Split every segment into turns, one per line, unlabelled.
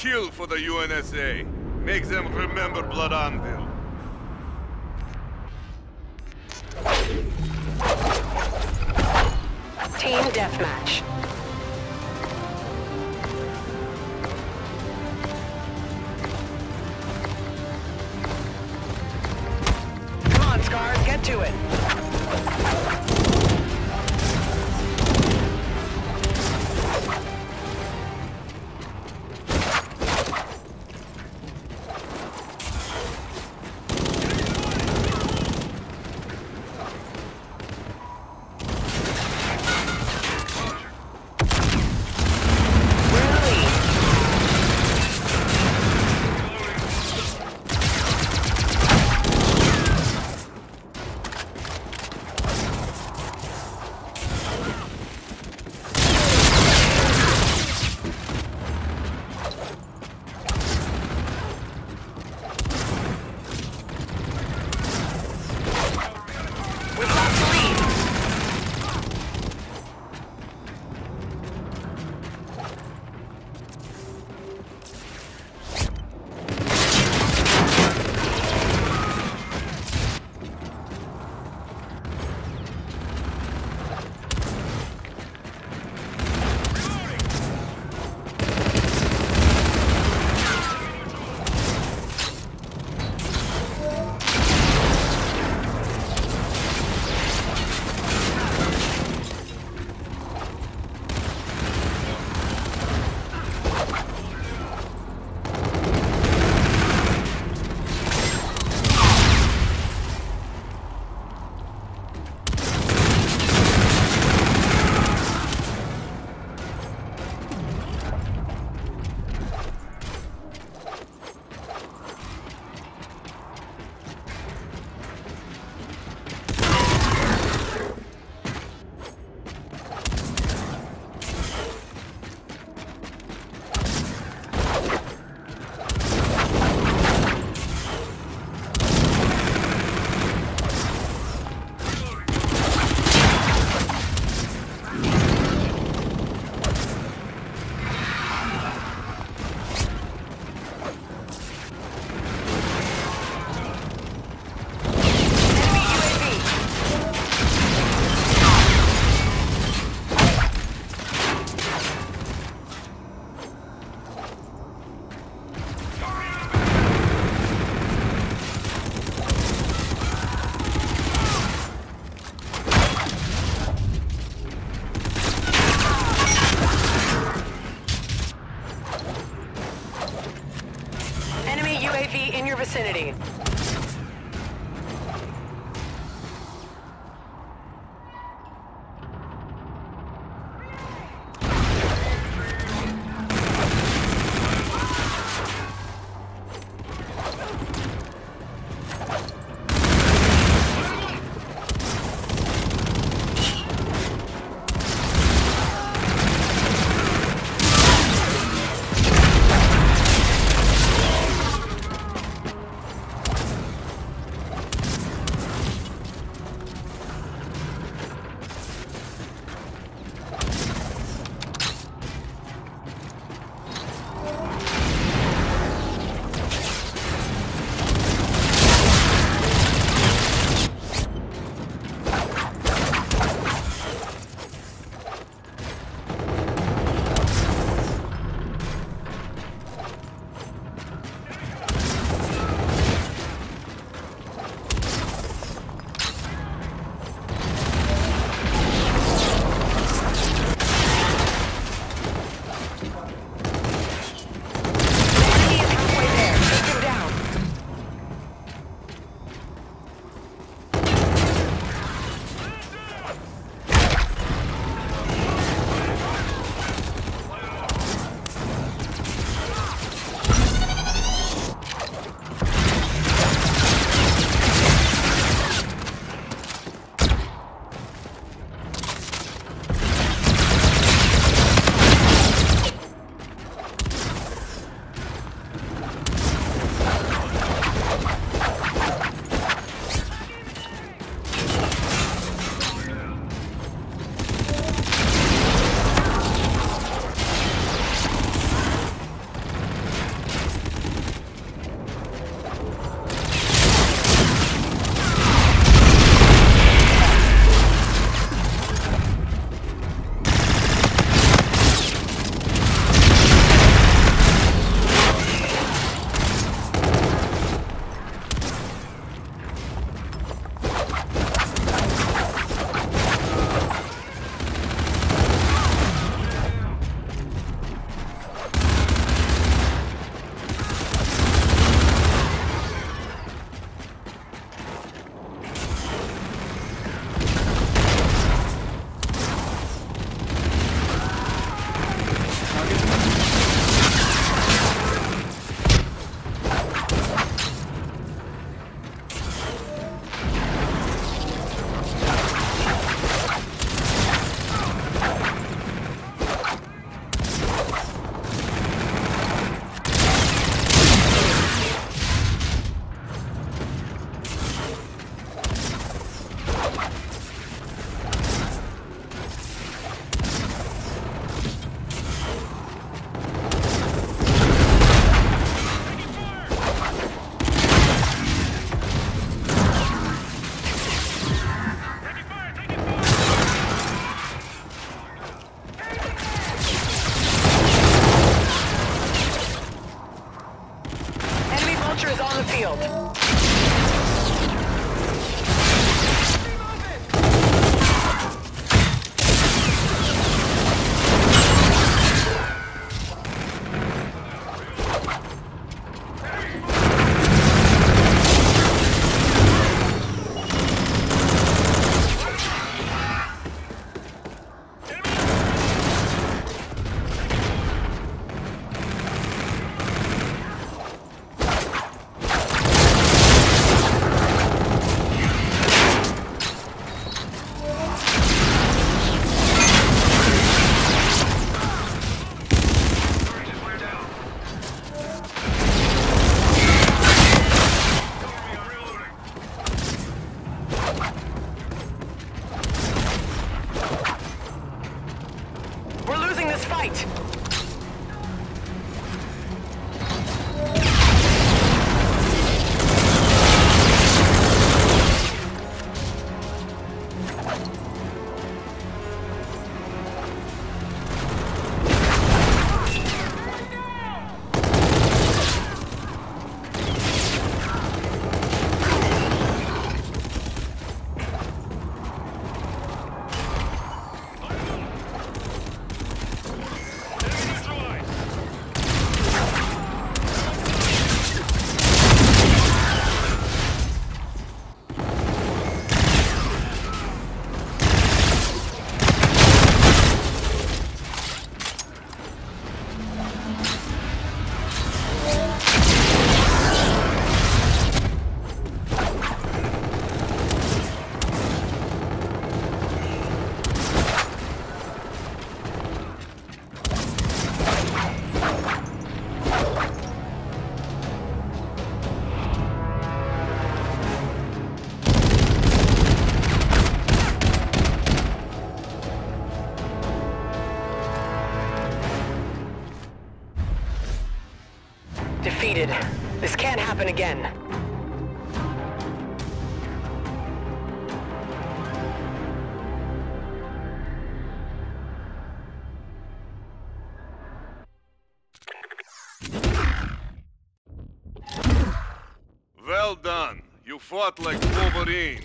Kill for the UNSA. Make them remember Blood Anvil.
This can't happen again.
Well done. You fought like Wolverine.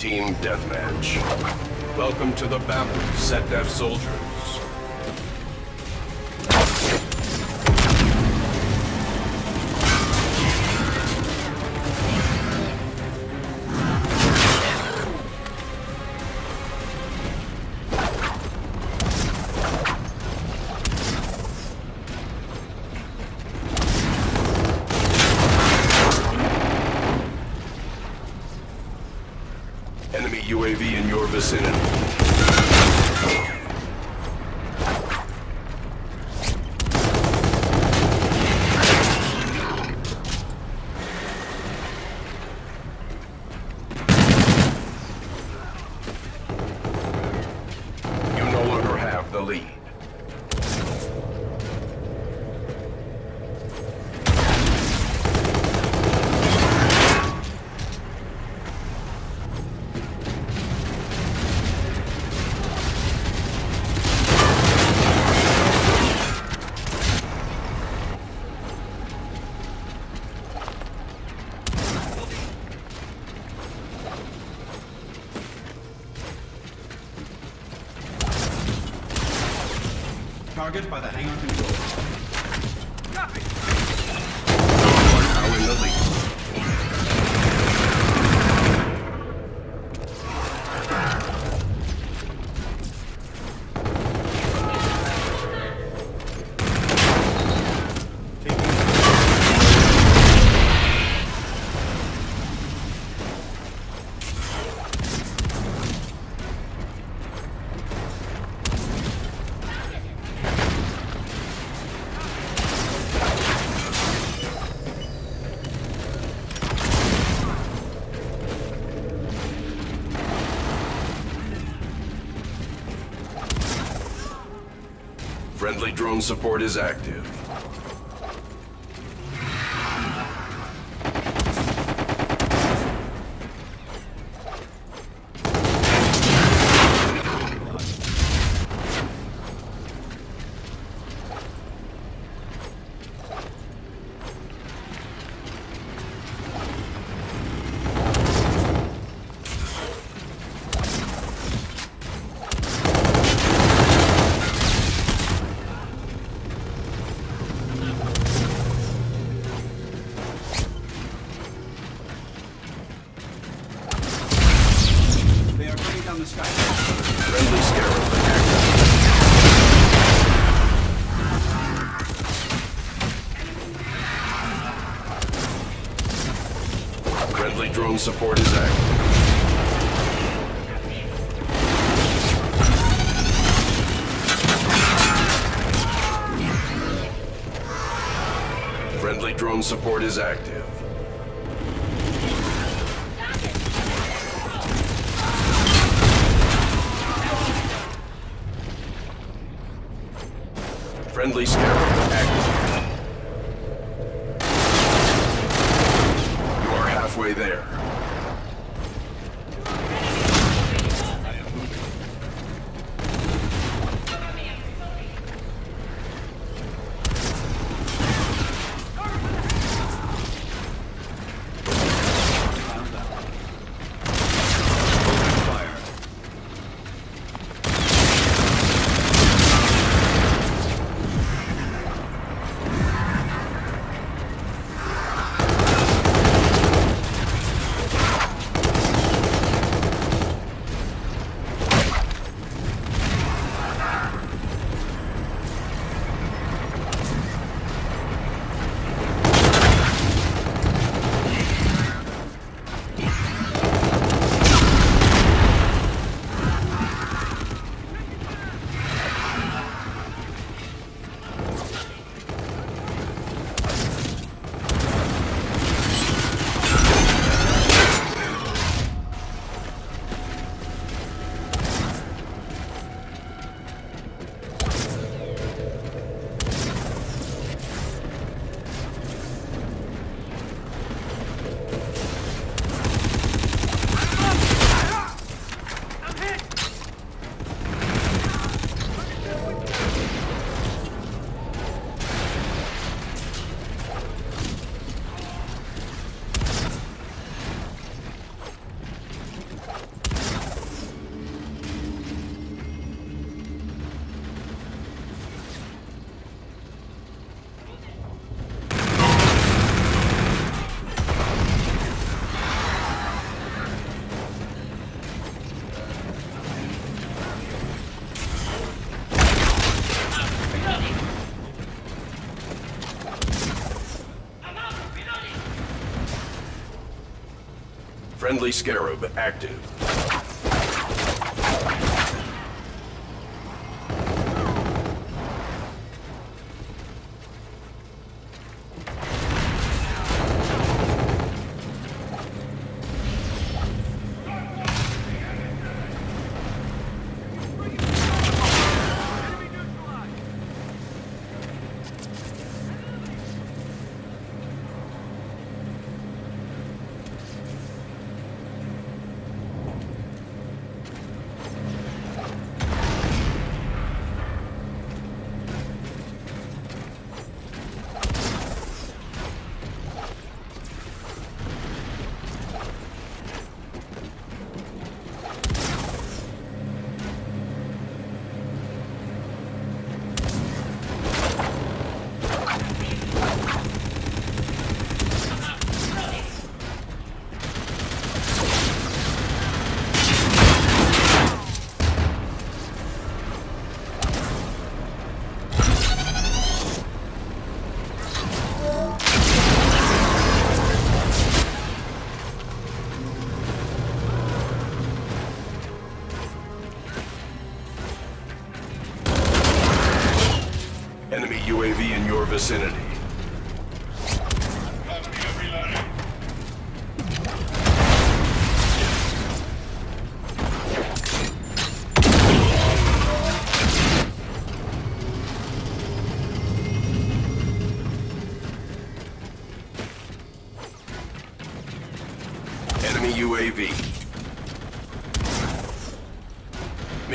Team Deathmatch. Welcome to the battle, SetDef soldiers.
By the
Drone support is active. Support is active. Friendly drone support is active. Friendly Friendly Scarab active.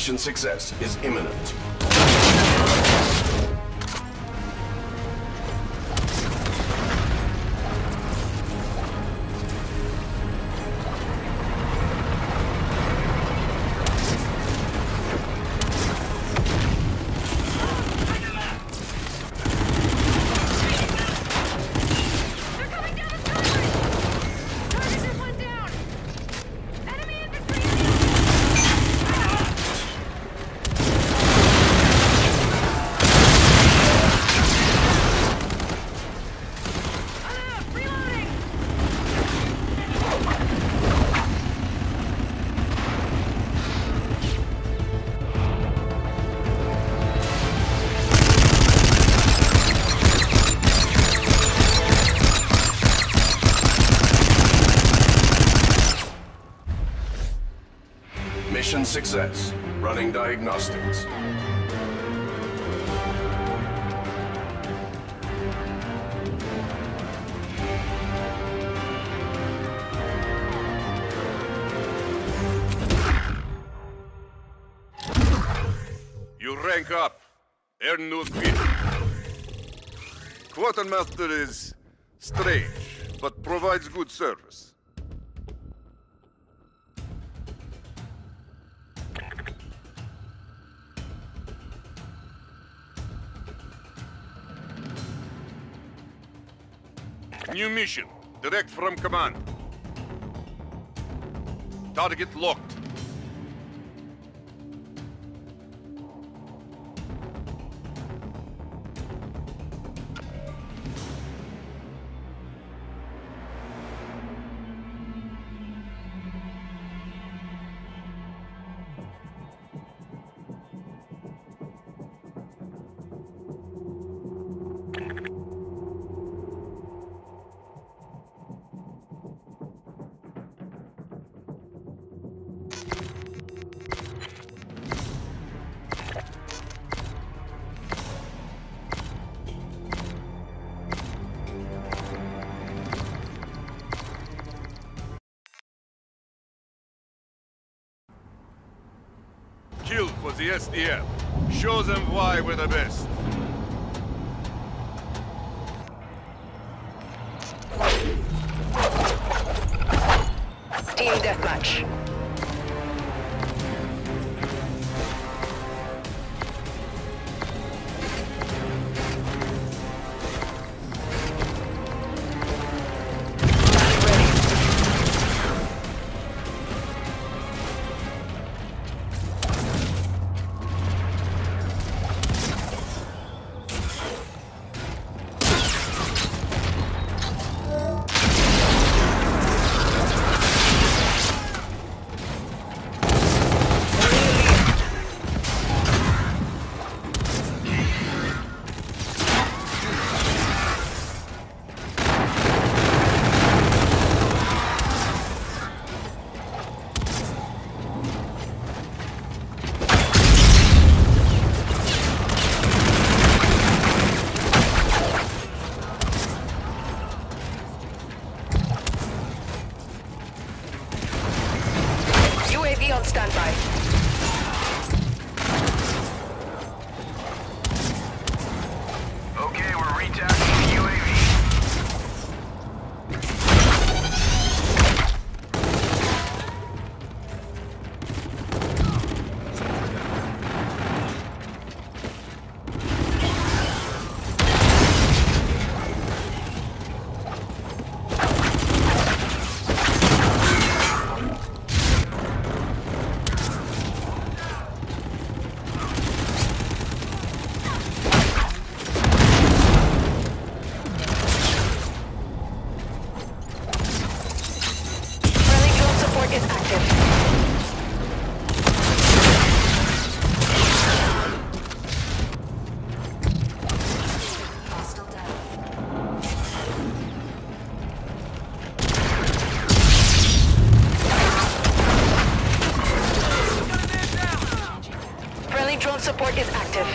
Mission success is imminent. Success. Running diagnostics.
You rank up. Earn new feet. Quartermaster is strange, but provides good service. New mission, direct from command. Target locked. Kill for the SDF. Show them why we're the best.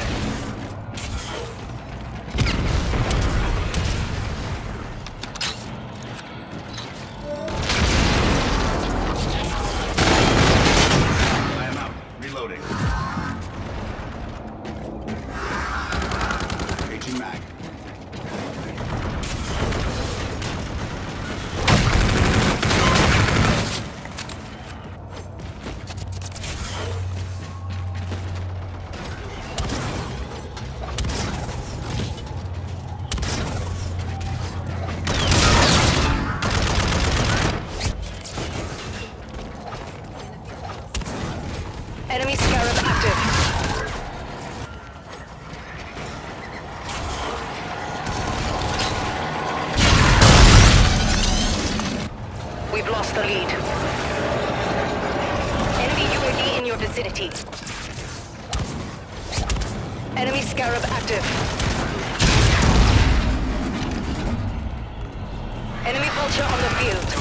Thank you. Enemy Scarab active. Enemy Vulture on the field.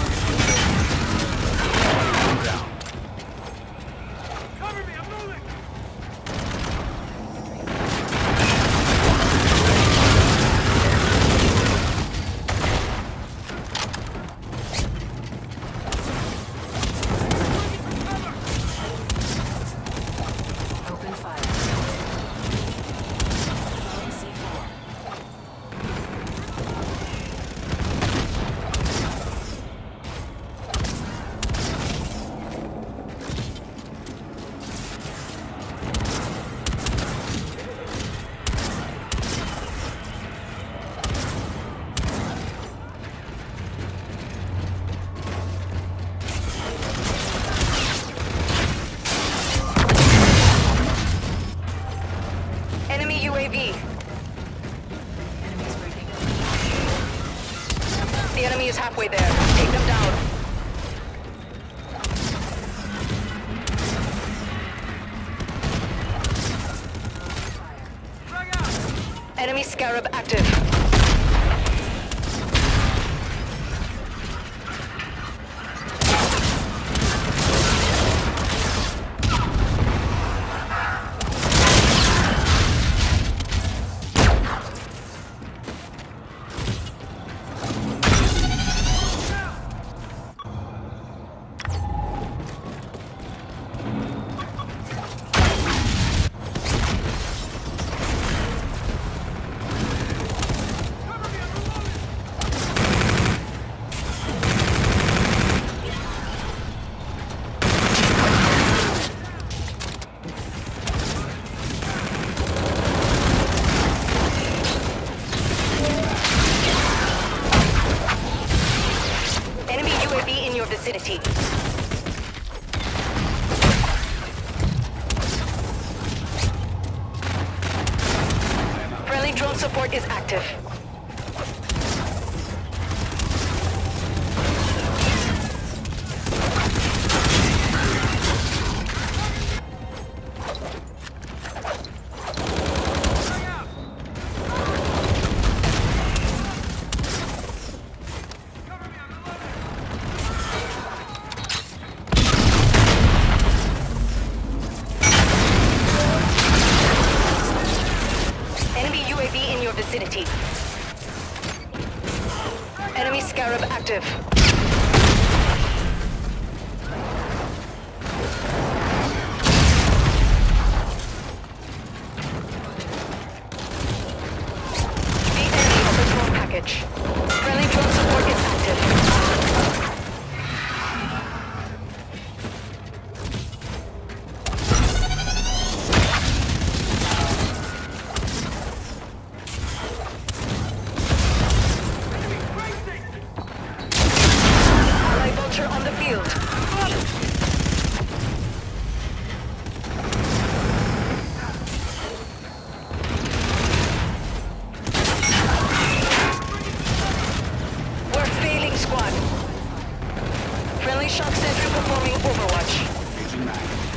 active. Friendly Shock Sentry performing Overwatch. Agent 9.